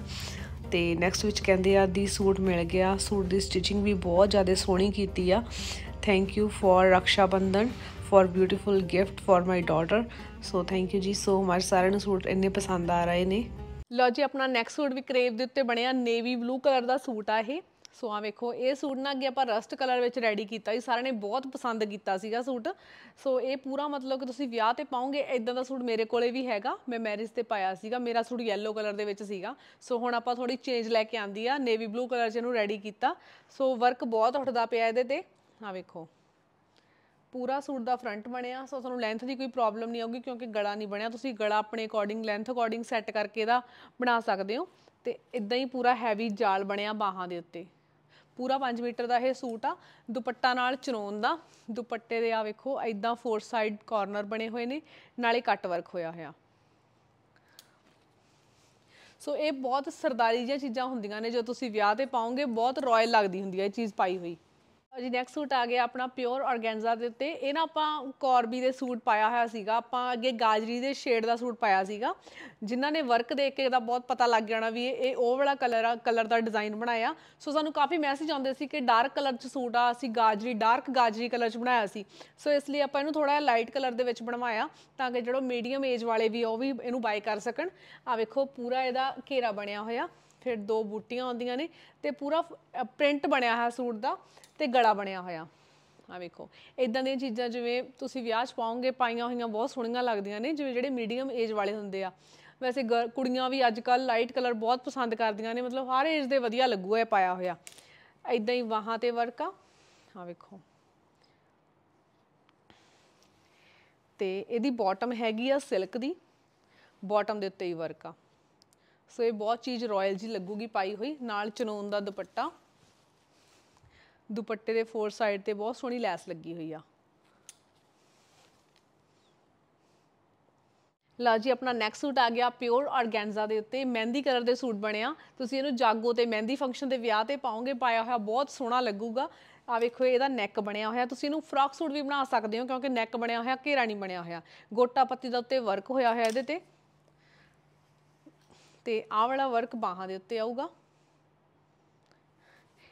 ਤੇ ਨੈਕਸਟ ਵਿੱਚ ਕਹਿੰਦੇ ਆ, ਦੀ ਸੂਟ ਮਿਲ ਗਿਆ। ਸੂਟ ਦੀ ਸਟਿਚਿੰਗ ਵੀ ਬਹੁਤ ਜ਼ਿਆਦਾ ਸੋਹਣੀ ਕੀਤੀ ਆ। Thank you for Raksha Bandhan for beautiful gift for my daughter so thank you ਜੀ ਸੋ ਮਚ ਸਾਰਿਆਂ ਨੂੰ ਸੂਟ ਇੰਨੇ ਪਸੰਦ ਆ ਰਹੇ ਨੇ। ਲੋ ਜੀ, ਆਪਣਾ ਨੈਕਸਟ ਸੂਟ ਵੀ ਕਰੇਵ ਦੇ ਉੱਤੇ ਬਣਿਆ। ਨੇਵੀ ਬਲੂ ਕਲਰ ਦਾ ਸੂਟ ਆ ਇਹ। ਸੋ ਆ ਵੇਖੋ, ਇਹ ਸੂਟ ਨਾ ਅੱਗੇ ਆਪਾਂ ਰਸਟ ਕਲਰ ਵਿੱਚ ਰੈਡੀ ਕੀਤਾ ਸੀ, ਸਾਰਿਆਂ ਨੇ ਬਹੁਤ ਪਸੰਦ ਕੀਤਾ ਸੀਗਾ ਸੂਟ। ਸੋ ਇਹ ਪੂਰਾ ਮਤਲਬ ਕਿ ਤੁਸੀਂ ਵਿਆਹ ਤੇ ਪਾਉਂਗੇ ਇਦਾਂ ਦਾ ਸੂਟ ਮੇਰੇ ਕੋਲੇ ਵੀ ਹੈਗਾ, ਮੈਂ ਮੈਰਿਜ ਤੇ ਪਾਇਆ ਸੀਗਾ, ਮੇਰਾ ਸੂਟ ਯੈਲੋ ਕਲਰ ਦੇ ਵਿੱਚ ਸੀਗਾ। ਸੋ ਹੁਣ ਆਪਾਂ ਥੋੜੀ ਚੇਂਜ ਲੈ ਕੇ ਆਂਦੀ ਆ ਨੇਵੀ ਬਲੂ ਕਲਰ 'ਚ ਇਹਨੂੰ ਰੈਡੀ ਕੀਤਾ। ਸੋ ਵਰਕ ਬਹੁਤ ਉੱਠਦਾ ਪਿਆ ਇਹਦੇ ਤੇ। ਆ ਵੇਖੋ, ਪੂਰਾ ਸੂਟ ਦਾ ਫਰੰਟ ਬਣਿਆ, ਸੋ ਤੁਹਾਨੂੰ ਲੈਂਥ ਦੀ ਕੋਈ ਪ੍ਰੋਬਲਮ ਨਹੀਂ ਆਉਗੀ ਕਿਉਂਕਿ ਗਲਾ ਨਹੀਂ ਬਣਿਆ। ਤੁਸੀਂ ਗਲਾ ਆਪਣੇ ਅਕੋਰਡਿੰਗ ਲੈਂਥ ਅਕੋਰਡਿੰਗ ਸੈੱਟ ਕਰਕੇ ਇਹਦਾ ਬਣਾ ਸਕਦੇ ਹੋ। ਤੇ ਇਦਾਂ ਹੀ ਪੂਰਾ ਹੈਵੀ ਜਾਲ ਬਣਿਆ ਬਾਹਾਂ ਦੇ ਉੱਤੇ। ਪੂਰਾ 5 ਮੀਟਰ ਦਾ ਇਹ ਸੂਟ ਆ, ਦੁਪੱਟਾ ਨਾਲ ਚਨੋਨ ਦਾ। ਦੁਪੱਟੇ ਦੇ ਆ ਵੇਖੋ ਐਦਾਂ ਫੋਰ ਸਾਈਡ ਕਾਰਨਰ ਬਣੇ ਹੋਏ ਨੇ, ਨਾਲੇ ਕੱਟ ਵਰਕ ਹੋਇਆ ਹੋਇਆ। ਸੋ ਇਹ ਬਹੁਤ ਸਰਦਾਰੀ ਜਿਹੀਆਂ ਚੀਜ਼ਾਂ ਹੁੰਦੀਆਂ ਨੇ, ਜੋ ਤੁਸੀਂ ਵਿਆਹ ਤੇ ਪਾਓਗੇ, ਬਹੁਤ ਰਾਇਲ ਲੱਗਦੀ ਹੁੰਦੀ ਹੈ ਇਹ ਚੀਜ਼ ਪਾਈ ਹੋਈ। ਜੀ ਨੈਕਸਟ ਸੂਟ ਆ ਗਿਆ ਆਪਣਾ ਪਿਓਰ ਆਰਗੈਂਜ਼ਾ ਦੇ ਉੱਤੇ। ਇਹ ਨਾ ਆਪਾਂ ਕੌਰਬੀ ਦੇ ਸੂਟ ਪਾਇਆ ਹੋਇਆ ਸੀਗਾ। ਆਪਾਂ ਅੱਗੇ ਗਾਜਰੀ ਦੇ ਸ਼ੇਡ ਦਾ ਸੂਟ ਪਾਇਆ ਸੀਗਾ। ਜਿਨ੍ਹਾਂ ਨੇ ਵਰਕ ਦੇਖ ਕੇ ਇਹਦਾ ਬਹੁਤ ਪਤਾ ਲੱਗ ਜਾਣਾ ਵੀ ਇਹ ਉਹ ਵਾਲਾ ਕਲਰ ਆ ਕਲਰ ਦਾ ਡਿਜ਼ਾਈਨ ਬਣਾਇਆ। ਸੋ ਸਾਨੂੰ ਕਾਫੀ ਮੈਸੇਜ ਆਉਂਦੇ ਸੀ ਕਿ ਡਾਰਕ ਕਲਰ 'ਚ ਸੂਟ ਆ, ਅਸੀਂ ਗਾਜਰੀ ਡਾਰਕ ਗਾਜਰੀ ਕਲਰ 'ਚ ਬਣਾਇਆ ਸੀ। ਸੋ ਇਸ ਲਈ ਆਪਾਂ ਇਹਨੂੰ ਥੋੜਾ ਜਿਹਾ ਲਾਈਟ ਕਲਰ ਦੇ ਵਿੱਚ ਬਣਵਾਇਆ ਤਾਂ ਕਿ ਜਿਹੜਾ ਮੀਡੀਅਮ ਏਜ ਵਾਲੇ ਵੀ ਉਹ ਵੀ ਇਹਨੂੰ ਬਾਈ ਕਰ ਸਕਣ। ਆ ਵੇਖੋ, ਪੂਰਾ ਇਹਦਾ ਘੇਰਾ ਬਣਿਆ ਹੋਇਆ। ਫਿਰ ਦੋ ਬੂਟੀਆਂ ਆਉਂਦੀਆਂ ਨੇ ਤੇ ਪੂਰਾ ਪ੍ਰਿੰਟ ਬਣਿਆ ਹੋਇਆ ਸੂਟ ਦਾ ਤੇ ਗਲਾ ਬਣਿਆ ਹੋਇਆ। ਆ ਵੇਖੋ ਇਦਾਂ ਦੀਆਂ ਚੀਜ਼ਾਂ ਜਿਵੇਂ ਤੁਸੀਂ ਵਿਆਹ 'ਚ ਪਾਉਂਗੇ ਪਾਈਆਂ ਹੋਈਆਂ ਬਹੁਤ ਸੋਹਣੀਆਂ ਲੱਗਦੀਆਂ ਨੇ, ਜਿਵੇਂ ਜਿਹੜੇ ਮੀਡੀਅਮ ਏਜ ਵਾਲੇ ਹੁੰਦੇ ਆ। ਵੈਸੇ ਕੁੜੀਆਂ ਵੀ ਅੱਜ ਕੱਲ ਲਾਈਟ ਕਲਰ ਬਹੁਤ ਪਸੰਦ ਕਰਦੀਆਂ ਨੇ, ਮਤਲਬ ਹਰ ਏਜ ਦੇ ਵਧੀਆ ਲੱਗੂਗਾ ਇਹ ਪਾਇਆ ਹੋਇਆ। ਇਦਾਂ ਹੀ ਵਾਹਾਂ ਤੇ ਵਰਕ ਆ। ਆ ਵੇਖੋ। ਤੇ ਇਹਦੀ ਬਾਟਮ ਹੈਗੀ ਆ ਸਿਲਕ ਦੀ। ਬਾਟਮ ਦੇ ਉੱਤੇ ਹੀ ਵਰਕ ਆ। ਸੋ ਇਹ ਬਹੁਤ ਚੀਜ਼ ਰਾਇਲ ਜੀ ਲੱਗੂਗੀ ਪਾਈ ਹੋਈ, ਨਾਲ ਚਨੋਨ ਦਾ ਦੁਪੱਟਾ। ਦੁਪੱਟੇ ਦੇ ਫੋਰ ਸਾਈਡ ਤੇ ਬਹੁਤ ਸੋਹਣੀ ਲੈਸ ਲੱਗੀ ਹੋਈ ਆ। ਲਾ ਜੀ, ਆਪਣਾ ਨੈਕਸਟ ਸੂਟ ਆ ਗਿਆ ਪਿਓਰ ਆਰਗੈਂਜ਼ਾ ਦੇ ਉੱਤੇ, ਮਹਿੰਦੀ ਕਲਰ ਦੇ ਸੂਟ ਬਣਿਆ ਤੁਸੀਂ ਇਹਨੂੰ ਜਾਗੋ ਤੇ ਮਹਿੰਦੀ ਫੰਕਸ਼ਨ ਦੇ ਵਿਆਹ ਤੇ ਪਾਓਗੇ, ਪਾਇਆ ਹੋਇਆ ਬਹੁਤ ਸੋਹਣਾ ਲੱਗੂਗਾ। ਆ ਵੇਖੋ, ਇਹਦਾ ਨੈਕ ਬਣਿਆ ਹੋਇਆ। ਤੁਸੀਂ ਇਹਨੂੰ ਫਰਾਕ ਸੂਟ ਵੀ ਬਣਾ ਸਕਦੇ ਹੋ, ਕਿਉਂਕਿ ਨੈਕ ਬਣਿਆ ਹੋਇਆ, ਘੇਰਾ ਨਹੀਂ ਬਣਿਆ ਹੋਇਆ। ਗੋਟਾ ਪੱਤੀ ਦਾ ਉੱਤੇ ਵਰਕ ਹੋਇਆ ਹੋਇਆ ਇਹਦੇ ਤੇ। ਤੇ ਆਹ ਵਾਲਾ ਵਰਕ ਬਾਹਾਂ ਦੇ ਉੱਤੇ ਆਊਗਾ।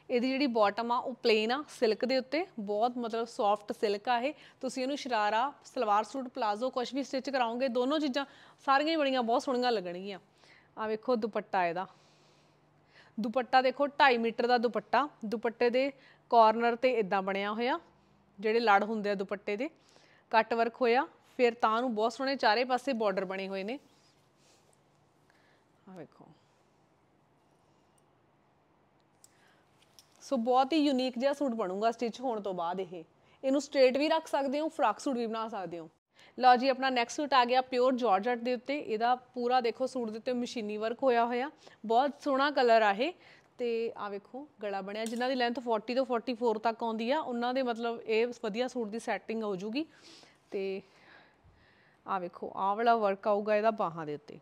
ਇਹਦੀ ਜਿਹੜੀ ਬਾਟਮ ਆ, ਉਹ ਪਲੇਨ ਆ ਸਿਲਕ ਦੇ ਉੱਤੇ। ਬਹੁਤ ਮਤਲਬ ਸੌਫਟ ਸਿਲਕ ਆ ਇਹ। ਤੁਸੀਂ ਇਹਨੂੰ ਸ਼ਰਾਰਾ, ਸਲਵਾਰ ਸੂਟ ਪਲਾਜ਼ੋ ਕੁਝ ਵੀ ਸਟਿਚ ਕਰਾਉਂਗੇ ਦੋਨੋਂ ਚੀਜ਼ਾਂ ਸਾਰੀਆਂ ਹੀ ਬੜੀਆਂ, ਬਹੁਤ ਸੋਹਣੀਆਂ ਲੱਗਣਗੀਆਂ। ਆ ਵੇਖੋ ਦੁਪੱਟਾ ਇਹਦਾ। ਦੁਪੱਟਾ ਦੇਖੋ 2.5 ਮੀਟਰ ਦਾ ਦੁਪੱਟਾ। ਦੁਪੱਟੇ ਦੇ ਕਾਰਨਰ ਤੇ ਇਦਾਂ ਬਣਿਆ ਹੋਇਆ। ਜਿਹੜੇ ਲੜ ਹੁੰਦੇ ਆ ਦੁਪੱਟੇ ਦੇ। ਕੱਟ ਵਰਕ ਹੋਇਆ। ਫਿਰ ਤਾਂ ਨੂੰ ਬਹੁਤ ਸੋਹਣੇ ਚਾਰੇ ਪਾਸੇ ਬਾਰਡਰ ਬਣੇ ਹੋਏ ਨੇ। ਆ ਵੇਖੋ। ਸੋ ਬਹੁਤ ਹੀ ਯੂਨੀਕ ਜਿਹਾ ਸੂਟ ਬਣੂਗਾ ਸਟਿਚ ਹੋਣ ਤੋਂ ਬਾਅਦ ਇਹ। ਇਹਨੂੰ ਸਟ੍ਰੇਟ ਵੀ ਰੱਖ ਸਕਦੇ ਹੋ ਫਰਾਕ ਸੂਟ ਵੀ ਬਣਾ ਸਕਦੇ ਹੋ। ਲਓ ਜੀ, ਆਪਣਾ ਨੈਕਸਟ ਸੂਟ ਆ ਗਿਆ ਪਿਓਰ ਜਾਰਜਟ ਦੇ ਉੱਤੇ। ਇਹਦਾ ਪੂਰਾ ਦੇਖੋ ਸੂਟ ਦੇ ਉੱਤੇ ਮਸ਼ੀਨੀ ਵਰਕ ਹੋਇਆ ਹੋਇਆ। ਬਹੁਤ ਸੋਹਣਾ ਕਲਰ ਆ ਇਹ। ਤੇ ਆ ਵੇਖੋ, ਗਲਾ ਬਣਿਆ। ਜਿਨ੍ਹਾਂ ਦੀ ਲੈਂਥ 40 ਤੋਂ 44 ਤੱਕ ਆਉਂਦੀ ਆ, ਉਹਨਾਂ ਦੇ ਮਤਲਬ ਇਹ ਵਧੀਆ ਸੂਟ ਦੀ ਸੈਟਿੰਗ ਹੋ ਜੂਗੀ ਤੇ ਆ ਵੇਖੋ, ਆਹ ਵਾਲਾ ਵਰਕ ਆਊਗਾ ਇਹਦਾ ਬਾਹਾਂ ਦੇ ਉੱਤੇ।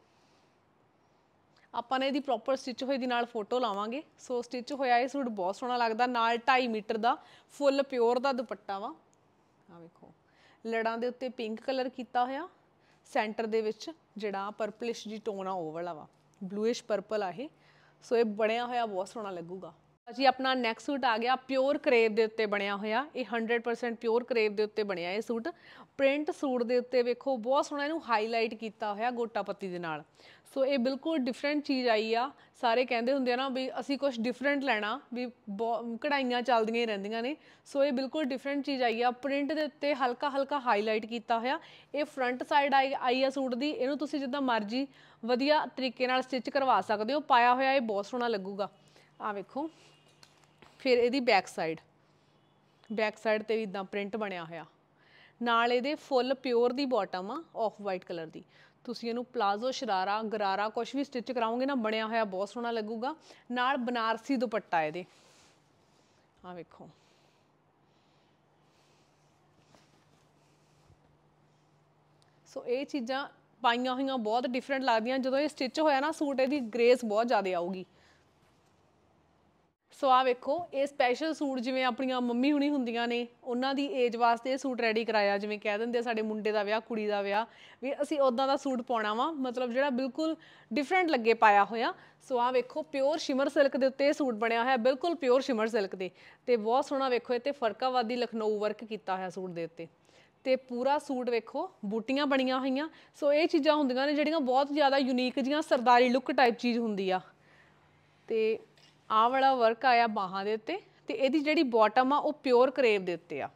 ਆਪਾਂ ਨੇ ਇਹਦੀ ਪ੍ਰੋਪਰ ਸਟਿਚ ਹੋਈ ਦੀ ਨਾਲ ਫੋਟੋ ਲਾਵਾਂਗੇ। ਸੋ ਸਟਿਚ ਹੋਇਆ, ਇਹ ਸੂਟ ਬਹੁਤ ਸੋਹਣਾ ਲੱਗਦਾ। ਨਾਲ 2.5 ਮੀਟਰ ਦਾ ਫੁੱਲ ਪਿਓਰ ਦਾ ਦੁਪੱਟਾ ਵਾ। ਆ ਵੇਖੋ। ਲੜਾਂ ਦੇ ਉੱਤੇ ਪਿੰਕ ਕਲਰ ਕੀਤਾ ਹੋਇਆ। ਸੈਂਟਰ ਦੇ ਵਿੱਚ ਜਿਹੜਾ ਪਰਪਲਿਸ਼ ਜੀ ਟੋਨ ਆ, ਉਹ ਵਾਲਾ ਵਾ। ਬਲੂਇਸ਼ ਪਰਪਲ ਆ ਇਹ। ਸੋ ਇਹ ਬਣਿਆ ਹੋਇਆ, ਬਹੁਤ ਸੋਹਣਾ ਲੱਗੂਗਾ। ਜੀ ਆਪਣਾ ਨੈਕਸਟ ਸੂਟ ਆ ਗਿਆ ਪਿਓਰ ਕਰੇਪ ਦੇ ਉੱਤੇ ਬਣਿਆ ਹੋਇਆ। ਇਹ 100% ਪਿਓਰ ਕਰੇਪ ਦੇ ਉੱਤੇ ਬਣਿਆ ਇਹ ਸੂਟ। ਪ੍ਰਿੰਟ ਸੂਟ ਦੇ ਉੱਤੇ ਵੇਖੋ, ਬਹੁਤ ਸੋਹਣਾ ਇਹਨੂੰ ਹਾਈਲਾਈਟ ਕੀਤਾ ਹੋਇਆ ਗੋਟਾ ਪੱਤੀ ਦੇ ਨਾਲ। ਸੋ ਇਹ ਬਿਲਕੁਲ ਡਿਫਰੈਂਟ ਚੀਜ਼ ਆਈ ਆ। ਸਾਰੇ ਕਹਿੰਦੇ ਹੁੰਦੇ ਆ ਨਾ ਵੀ ਅਸੀਂ ਕੁਝ ਡਿਫਰੈਂਟ ਲੈਣਾ, ਵੀ ਕਢਾਈਆਂ ਚੱਲਦੀਆਂ ਹੀ ਰਹਿੰਦੀਆਂ ਨੇ। ਸੋ ਇਹ ਬਿਲਕੁਲ ਡਿਫਰੈਂਟ ਚੀਜ਼ ਆਈ ਆ। ਪ੍ਰਿੰਟ ਦੇ ਉੱਤੇ ਹਲਕਾ ਹਲਕਾ ਹਾਈਲਾਈਟ ਕੀਤਾ ਹੋਇਆ। ਇਹ ਫਰੰਟ ਸਾਈਡ ਆਈ ਆ ਸੂਟ ਦੀ। ਇਹਨੂੰ ਤੁਸੀਂ ਜਿੱਦਾਂ ਮਰਜ਼ੀ ਵਧੀਆ ਤਰੀਕੇ ਨਾਲ ਸਟਿਚ ਕਰਵਾ ਸਕਦੇ ਹੋ। ਪਾਇਆ ਹੋਇਆ ਇਹ ਬਹੁਤ ਸੋਹਣਾ ਲੱਗੂਗਾ। ਆ ਵੇਖੋ। ਫਿਰ ਇਹਦੀ ਬੈਕ ਸਾਈਡ ਬੈਕ ਸਾਈਡ ਤੇ ਵੀ ਇਦਾਂ ਪ੍ਰਿੰਟ ਬਣਿਆ ਹੋਇਆ। ਨਾਲ ਇਹਦੇ ਫੁੱਲ ਪਿਓਰ ਦੀ ਬਾਟਮ ਆ ਆਫ ਵਾਈਟ ਕਲਰ ਦੀ। ਤੁਸੀਂ ਇਹਨੂੰ ਪਲਾਜ਼ੋ ਸ਼ਰਾਰਾ, ਗਰਾਰਾ ਕੁਝ ਵੀ ਸਟਿਚ ਕਰਾਉਂਗੇ ਨਾ, ਬਣਿਆ ਹੋਇਆ ਬਹੁਤ ਸੋਹਣਾ ਲੱਗੂਗਾ। ਨਾਲ ਬਨਾਰਸੀ ਦੁਪੱਟਾ ਇਹਦੇ। ਆ ਵੇਖੋ। ਸੋ ਇਹ ਚੀਜ਼ਾਂ ਪਾਈਆਂ ਹੋਈਆਂ ਬਹੁਤ ਡਿਫਰੈਂਟ ਲੱਗਦੀਆਂ। ਜਦੋਂ ਇਹ ਸਟਿਚ ਹੋਇਆ ਨਾ, ਸੂਟ ਇਹਦੀ ਗ੍ਰੇਸ ਬਹੁਤ ਜ਼ਿਆਦਾ ਆਊਗੀ। ਸੋ ਆ ਵੇਖੋ, ਇਹ ਸਪੈਸ਼ਲ ਸੂਟ ਜਿਵੇਂ ਆਪਣੀਆਂ ਮੰਮੀ ਹੁਣੀ ਹੁੰਦੀਆਂ ਨੇ, ਉਹਨਾਂ ਦੀ ਏਜ ਵਾਸਤੇ ਇਹ ਸੂਟ ਰੈਡੀ ਕਰਾਇਆ, ਜਿਵੇਂ ਕਹਿ ਦਿੰਦੇ ਸਾਡੇ ਮੁੰਡੇ ਦਾ ਵਿਆਹ, ਕੁੜੀ ਦਾ ਵਿਆਹ, ਵੀ ਅਸੀਂ ਉਦਾਂ ਦਾ ਸੂਟ ਪਾਉਣਾ ਵਾ, ਮਤਲਬ ਜਿਹੜਾ ਬਿਲਕੁਲ ਡਿਫਰੈਂਟ ਲੱਗੇ ਪਾਇਆ ਹੋਇਆ। ਸੋ ਆ ਵੇਖੋ ਪਿਓਰ ਸ਼ਿਮਰ ਸਿਲਕ ਦੇ ਉੱਤੇ ਇਹ ਸੂਟ ਬਣਿਆ ਹੋਇਆ, ਬਿਲਕੁਲ ਪਿਓਰ ਸ਼ਿਮਰ ਸਿਲਕ ਦੇ। ਤੇ ਬਹੁਤ ਸੋਹਣਾ ਵੇਖੋ, ਇਹ ਤੇ ਫਰਕਾਵਾਦੀ ਲਖਨਊ ਵਰਕ ਕੀਤਾ ਹੋਇਆ ਸੂਟ ਦੇ ਉੱਤੇ। ਤੇ ਪੂਰਾ ਸੂਟ ਵੇਖੋ, ਬੂਟੀਆਂ ਬਣੀਆਂ ਹੋਈਆਂ। ਸੋ ਇਹ ਚੀਜ਼ਾਂ ਹੁੰਦੀਆਂ ਨੇ ਜਿਹੜੀਆਂ ਬਹੁਤ ਜ਼ਿਆਦਾ ਯੂਨੀਕ ਜੀਆਂ ਸਰਦਾਰੀ ਲੁੱਕ ਟਾਈਪ ਚੀਜ਼ ਹੁੰਦੀ ਆ। ਤੇ ਆਹ ਵਾਲਾ ਵਰਕ ਆਇਆ ਬਾਹਾਂ ਦੇ ਉੱਤੇ ਤੇ ਇਹਦੀ ਜਿਹੜੀ ਬਾਟਮ ਆ, ਉਹ ਪਿਓਰ ਕਰੇਵ ਦੇ ਉੱਤੇ ਆ।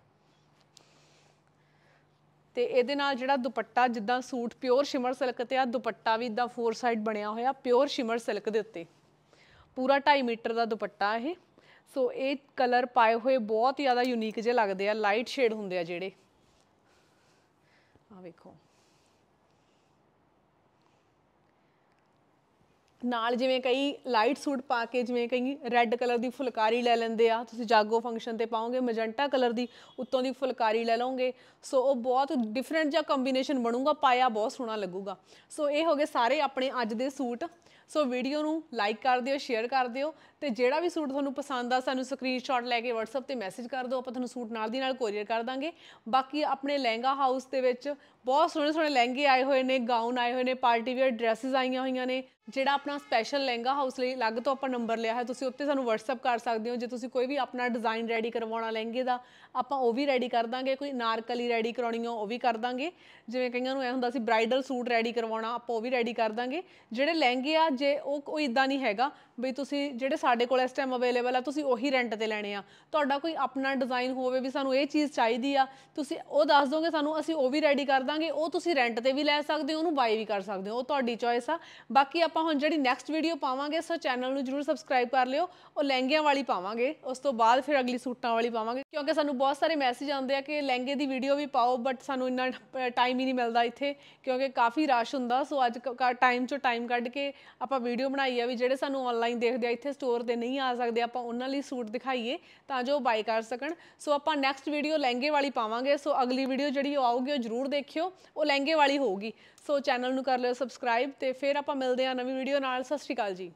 ਤੇ ਇਹਦੇ ਨਾਲ ਜਿਹੜਾ ਦੁਪੱਟਾ, ਜਿੱਦਾਂ ਸੂਟ ਪਿਓਰ ਸ਼ਿਮਰ ਸਿਲਕ ਤੇ ਆ, ਦੁਪੱਟਾ ਵੀ ਇਦਾਂ ਫੋਰ ਸਾਈਡ ਬਣਿਆ ਹੋਇਆ ਪਿਓਰ ਸ਼ਿਮਰ ਸਿਲਕ ਦੇ ਉੱਤੇ। ਪੂਰਾ 2.5 ਮੀਟਰ ਦਾ ਦੁਪੱਟਾ ਇਹ। ਸੋ ਇਹ ਕਲਰ ਪਾਏ ਹੋਏ ਬਹੁਤ ਜ਼ਿਆਦਾ ਯੂਨੀਕ ਜਿਹੇ ਲੱਗਦੇ ਆ ਲਾਈਟ ਸ਼ੇਡ ਹੁੰਦੇ ਆ ਜਿਹੜੇ। ਆ ਵੇਖੋ। ਨਾਲ ਜਿਵੇਂ ਕਈ ਲਾਈਟ ਸੂਟ ਪਾ ਕੇ ਜਿਵੇਂ ਕਈ ਰੈੱਡ ਕਲਰ ਦੀ ਫੁਲਕਾਰੀ ਲੈ ਲੈਂਦੇ ਆ, ਤੁਸੀਂ ਜਾਗੋ ਫੰਕਸ਼ਨ ਤੇ ਪਾਓਗੇ ਮੈਜੈਂਟਾ ਕਲਰ ਦੀ ਉੱਤੋਂ ਦੀ ਫੁਲਕਾਰੀ ਲੈ ਲਓਗੇ ਸੋ ਉਹ ਬਹੁਤ ਡਿਫਰੈਂਟ ਜਿਹਾ ਕੰਬੀਨੇਸ਼ਨ ਬਣੂਗਾ, ਪਾਇਆ ਬਹੁਤ ਸੋਹਣਾ ਲੱਗੂਗਾ। ਸੋ ਇਹ ਹੋ ਗਏ ਸਾਰੇ ਆਪਣੇ ਅੱਜ ਦੇ ਸੂਟ। ਸੋ ਵੀਡੀਓ ਨੂੰ ਲਾਈਕ ਕਰ ਦਿਓ ਸ਼ੇਅਰ ਕਰ ਦਿਓ ਤੇ ਜਿਹੜਾ ਵੀ ਸੂਟ ਤੁਹਾਨੂੰ ਪਸੰਦ ਆ, ਸਾਨੂੰ ਸਕਰੀਨਸ਼ਾਟ ਲੈ ਕੇ WhatsApp ਤੇ ਮੈਸੇਜ ਕਰ ਦਿਓ, ਆਪਾਂ ਤੁਹਾਨੂੰ ਸੂਟ ਨਾਲ ਦੀ ਨਾਲ ਕੋਰੀਅਰ ਕਰ ਦਾਂਗੇ। ਬਾਕੀ ਆਪਣੇ ਲਹਿੰਗਾ ਹਾਊਸ ਦੇ ਵਿੱਚ ਬਹੁਤ ਸੋਹਣੇ ਸੋਹਣੇ ਲਹਿੰਗੇ ਆਏ ਹੋਏ ਨੇ ਗਾਊਨ ਆਏ ਹੋਏ ਨੇ ਪਾਰਟੀ ਵੇਅਰ ਡਰੈਸਸ ਆਈਆਂ ਹੋਈਆਂ ਨੇ। ਜਿਹੜਾ ਆਪਣਾ ਸਪੈਸ਼ਲ ਲਹਿੰਗਾ ਹਾਊਸ ਲਈ ਅਲੱਗ ਤੋਂ ਆਪਾਂ ਨੰਬਰ ਲਿਆ ਹੈ, ਤੁਸੀਂ ਉੱਤੇ ਸਾਨੂੰ WhatsApp ਕਰ ਸਕਦੇ ਹੋ। ਜੇ ਤੁਸੀਂ ਕੋਈ ਵੀ ਆਪਣਾ ਡਿਜ਼ਾਈਨ ਰੈਡੀ ਕਰਵਾਉਣਾ ਲਹਿੰਗੇ ਦਾ, ਆਪਾਂ ਉਹ ਵੀ ਰੈਡੀ ਕਰ ਦਾਂਗੇ। ਕੋਈ ਨਾਰਕਲੀ ਰੈਡੀ ਕਰਾਉਣੀ ਹੋ ਉਹ ਵੀ ਕਰ ਦਾਂਗੇ। ਜਿਵੇਂ ਕਈਆਂ ਨੂੰ ਐ ਹੁੰਦਾ ਸੀ ਬ੍ਰਾਈਡਲ ਸੂਟ ਰੈਡੀ ਕਰਵਾਉਣਾ, ਆਪਾਂ ਉਹ ਵੀ ਰੈਡੀ ਕਰ ਦਾਂਗੇ। ਜਿਹੜੇ ਲਹਿੰਗੇ ਆ, ਜੇ ਉਹ ਕੋਈ ਇਦਾਂ ਨਹੀਂ ਹੈਗਾ ਵੀ ਤੁਸੀਂ ਜਿਹੜੇ ਸਾਡੇ ਕੋਲ ਇਸ ਟਾਈਮ ਅਵੇਲੇਬਲ ਆ, ਤੁਸੀਂ ਉਹੀ ਰੈਂਟ ਤੇ ਲੈਣੇ ਆ। ਤੁਹਾਡਾ ਕੋਈ ਆਪਣਾ ਡਿਜ਼ਾਈਨ ਹੋਵੇ ਵੀ ਸਾਨੂੰ ਇਹ ਚੀਜ਼ ਚਾਹੀਦੀ ਆ, ਤੁਸੀਂ ਉਹ ਦੱਸ ਦੋਗੇ ਸਾਨੂੰ, ਅਸੀਂ ਉਹ ਵੀ ਰੈਡੀ ਕਰ ਦਾਂਗੇ, ਉਹ ਤੁਸੀਂ ਰੈਂਟ ਤੇ ਵੀ ਲੈ ਸਕਦੇ ਹੋ, ਉਹਨੂੰ ਬਾਈ ਵੀ ਕਰ ਸਕਦੇ ਹੋ, ਉਹ ਤੁਹਾਡੀ ਚੋਇਸ ਆ। ਬਾਕੀ ਆਪਾਂ ਹੁਣ ਜਿਹੜੀ ਨੈਕਸਟ ਵੀਡੀਓ ਪਾਵਾਂਗੇ ਸੋ ਚੈਨਲ ਨੂੰ ਜਰੂਰ ਸਬਸਕ੍ਰਾਈਬ ਕਰ ਲਿਓ, ਉਹ ਲਹਿੰਗਿਆਂ ਵਾਲੀ ਪਾਵਾਂਗੇ, ਉਸ ਤੋਂ ਬਾਅਦ ਫਿਰ ਅਗਲੀ ਸੂਟਾਂ ਵਾਲੀ ਪਾਵਾਂਗੇ, ਕਿਉਂਕਿ ਸਾਨੂੰ ਬਹੁਤ ਸਾਰੇ ਮੈਸੇਜ ਆਉਂਦੇ ਆ ਕਿ ਲਹਿੰਗੇ ਦੀ ਵੀਡੀਓ ਵੀ ਪਾਓ ਬਟ ਸਾਨੂੰ ਇੰਨਾ ਟਾਈਮ ਹੀ ਨਹੀਂ ਮਿਲਦਾ ਇੱਥੇ, ਕਿਉਂਕਿ ਕਾਫੀ ਰਸ਼ ਹੁੰਦਾ। ਸੋ ਅੱਜ ਟਾਈਮ ਚੋਂ ਟਾਈਮ ਕੱਢ ਕੇ ਆਪਾਂ ਵੀਡੀਓ ਬਣਾਈ ਆ ਵੀ ਜਿਹੜੇ ਸਾਨੂੰ ਆਨਲਾਈਨ ਦੇਖਦੇ ਆ, ਇੱਥੇ ਸਟੋਰ ਤੇ ਨਹੀਂ ਆ ਸਕਦੇ, ਆਪਾਂ ਉਹਨਾਂ ਲਈ ਸੂਟ ਦਿਖਾਈਏ ਤਾਂ ਜੋ ਬਾਈ ਕਰ ਸਕਣ। ਸੋ ਆਪਾਂ ਨੈਕਸਟ ਵੀਡੀਓ ਲਹਿੰਗੇ ਵਾਲੀ ਪਾਵਾਂਗੇ। ਸੋ ਅਗਲੀ ਵੀਡੀਓ ਜਿਹੜੀ ਉਹ ਆਊਗੀ, ਉਹ ਜਰੂਰ ਦੇਖਿਓ। ਉਹ ਲਹਿੰਗੇ ਵਾਲੀ ਹੋਊਗੀ। ਸੋ ਚੈਨਲ ਨੂੰ ਕਰ ਲਿਓ ਸਬਸਕ੍ਰਾਈਬ ਤੇ ਫਿਰ ਆਪਾਂ ਮਿਲਦੇ ਆ ਨਵੀਂ ਵੀਡੀਓ ਨਾਲ। ਸਤਿ ਸ਼੍ਰੀ ਅਕਾਲ ਜੀ।